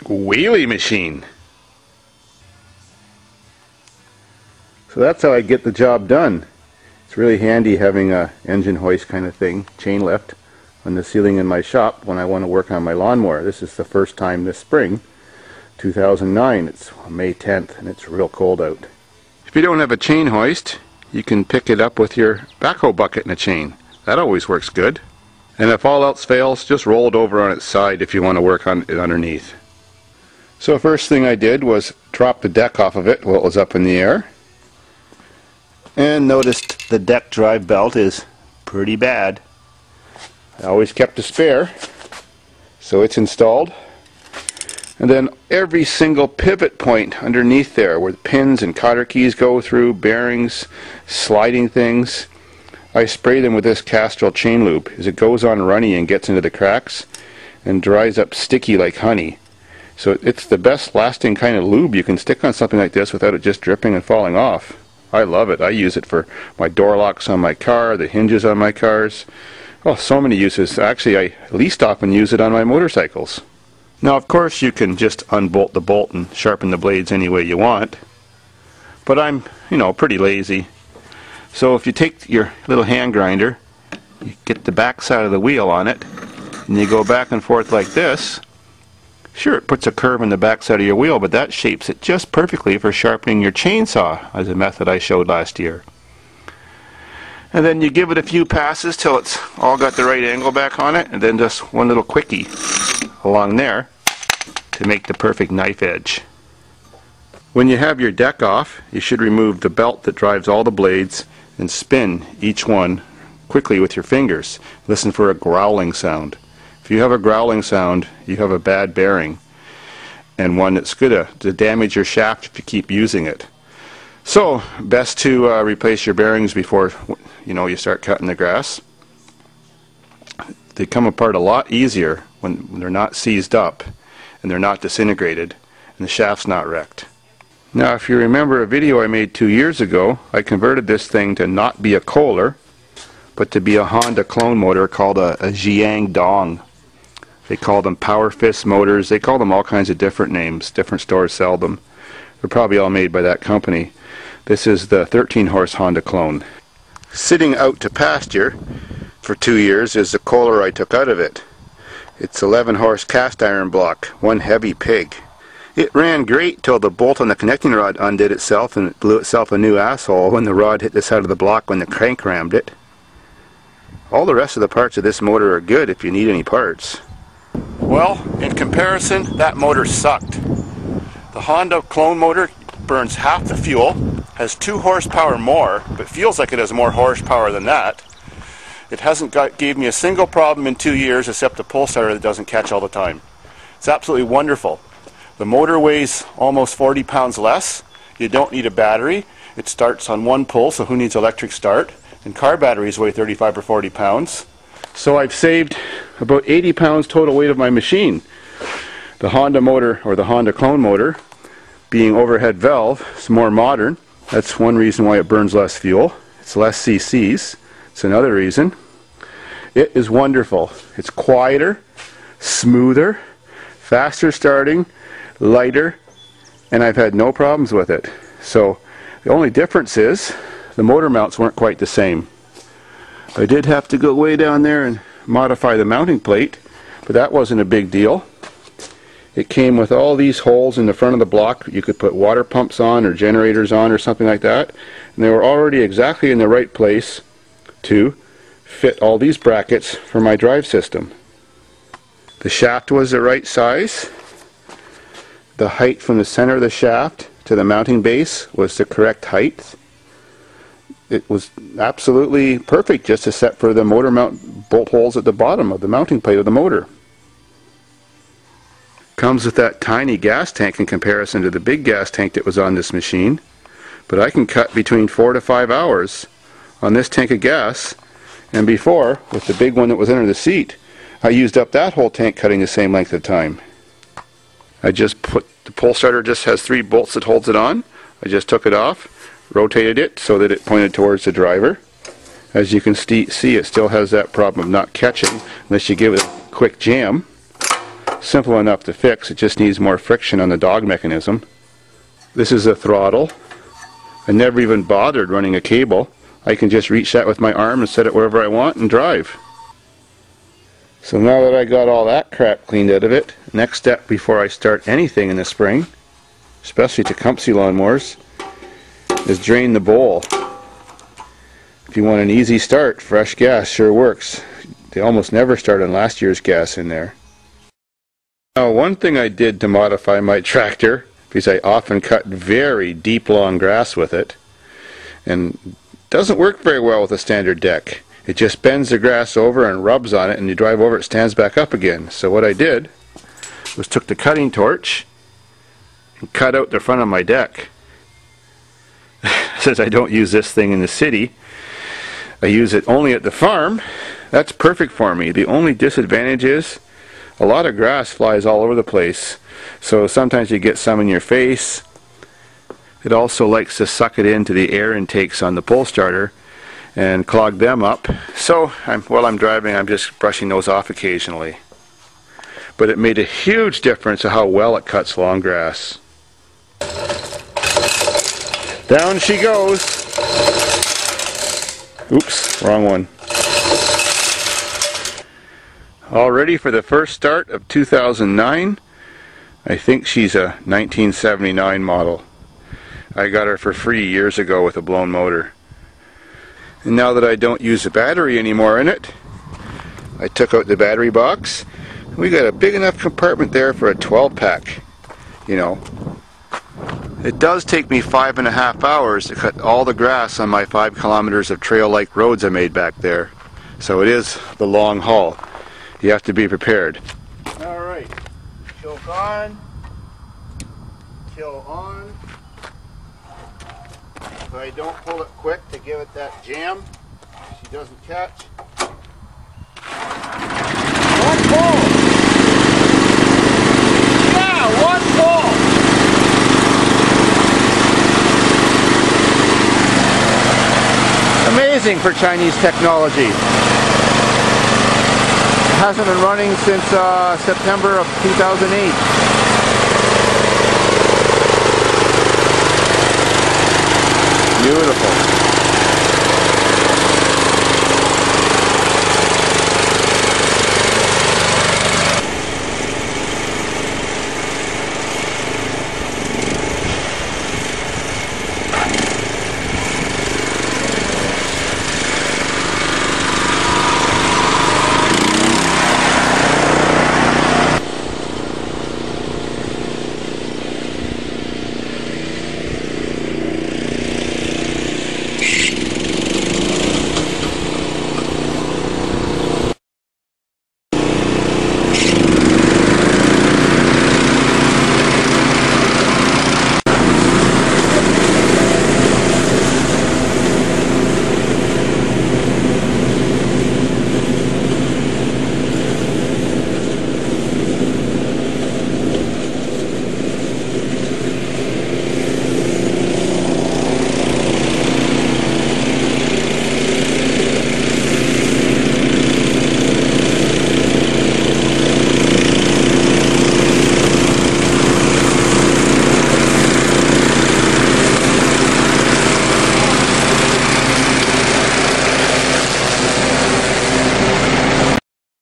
wheelie machine. So that's how I get the job done. It's really handy having a engine hoist kind of thing, chain lift, on the ceiling in my shop when I want to work on my lawnmower. This is the first time this spring, 2009. It's May 10th and it's real cold out. If you don't have a chain hoist, you can pick it up with your backhoe bucket and a chain. That always works good. And if all else fails, just roll it over on its side if you want to work on it underneath. So first thing I did was drop the deck off of it while it was up in the air and noticed the deck drive belt is pretty bad. I always kept a spare, so it's installed. And then every single pivot point underneath there where the pins and cotter keys go through, bearings, sliding things, I spray them with this Castrol chain lube as it goes on runny and gets into the cracks and dries up sticky like honey. So it's the best lasting kind of lube you can stick on something like this without it just dripping and falling off. I love it. I use it for my door locks on my car, the hinges on my cars. Oh, so many uses. Actually, I least often use it on my motorcycles. Now, of course, you can just unbolt the bolt and sharpen the blades any way you want. But I'm, you know, pretty lazy. So if you take your little hand grinder, you get the back side of the wheel on it, and you go back and forth like this, Sure, it puts a curve in the backside of your wheel, but that shapes it just perfectly for sharpening your chainsaw, as a method I showed last year. And then you give it a few passes till it's all got the right angle back on it, and then just one little quickie along there to make the perfect knife edge. When you have your deck off, you should remove the belt that drives all the blades and spin each one quickly with your fingers. Listen for a growling sound. If you have a growling sound, you have a bad bearing and one that's going to, damage your shaft if you keep using it. So, best to uh, replace your bearings before you know you start cutting the grass. They come apart a lot easier when they're not seized up and they're not disintegrated and the shaft's not wrecked. Now, if you remember a video I made two years ago, I converted this thing to not be a Kohler, but to be a Honda clone motor called a, a Jiang Dong. They call them Power Fist motors. They call them all kinds of different names. Different stores sell them. They're probably all made by that company. This is the 13 horse Honda clone. Sitting out to pasture for two years is the Kohler I took out of it. It's 11 horse cast iron block, one heavy pig. It ran great till the bolt on the connecting rod undid itself and it blew itself a new asshole when the rod hit the side of the block when the crank rammed it. All the rest of the parts of this motor are good if you need any parts. Well, in comparison, that motor sucked. The Honda clone motor burns half the fuel, has two horsepower more, but feels like it has more horsepower than that. It hasn't got, gave me a single problem in two years except the pull starter that doesn't catch all the time. It's absolutely wonderful. The motor weighs almost 40 pounds less. You don't need a battery. It starts on one pull, so who needs electric start? And car batteries weigh 35 or 40 pounds. So I've saved about 80 pounds total weight of my machine. The Honda motor, or the Honda clone motor, being overhead valve, it's more modern. That's one reason why it burns less fuel. It's less CCs. It's another reason. It is wonderful. It's quieter, smoother, faster starting, lighter, and I've had no problems with it. So the only difference is the motor mounts weren't quite the same. I did have to go way down there and modify the mounting plate, but that wasn't a big deal. It came with all these holes in the front of the block you could put water pumps on or generators on or something like that. And they were already exactly in the right place to fit all these brackets for my drive system. The shaft was the right size. The height from the center of the shaft to the mounting base was the correct height it was absolutely perfect just except for the motor mount bolt holes at the bottom of the mounting plate of the motor. Comes with that tiny gas tank in comparison to the big gas tank that was on this machine. But I can cut between four to five hours on this tank of gas. And before, with the big one that was under the seat, I used up that whole tank cutting the same length of time. I just put, the pull starter just has three bolts that holds it on. I just took it off, rotated it so that it pointed towards the driver. As you can see, it still has that problem of not catching unless you give it a quick jam. simple enough to fix. It just needs more friction on the dog mechanism. This is a throttle. I never even bothered running a cable. I can just reach that with my arm and set it wherever I want and drive. So now that I got all that crap cleaned out of it, next step before I start anything in the spring, especially Tecumseh lawnmowers, is drain the bowl. If you want an easy start, fresh gas sure works. They almost never start on last year's gas in there. Now one thing I did to modify my tractor, because I often cut very deep long grass with it, and doesn't work very well with a standard deck. It just bends the grass over and rubs on it and you drive over it stands back up again. So what I did was took the cutting torch and cut out the front of my deck. Since I don't use this thing in the city, I use it only at the farm. That's perfect for me. The only disadvantage is a lot of grass flies all over the place. So sometimes you get some in your face. It also likes to suck it into the air intakes on the pole starter and clog them up. So I'm, while I'm driving, I'm just brushing those off occasionally. But it made a huge difference of how well it cuts long grass. Down she goes. Oops, wrong one. All ready for the first start of 2009. I think she's a 1979 model. I got her for free years ago with a blown motor. And now that I don't use a battery anymore in it, I took out the battery box. We got a big enough compartment there for a 12 pack, you know. It does take me five and a half hours to cut all the grass on my five kilometers of trail-like roads I made back there. So it is the long haul. You have to be prepared. Alright, choke on, kill on. If I don't pull it quick to give it that jam, she doesn't catch. One pull! Yeah, one pull! Amazing for Chinese technology. It hasn't been running since uh, September of 2008.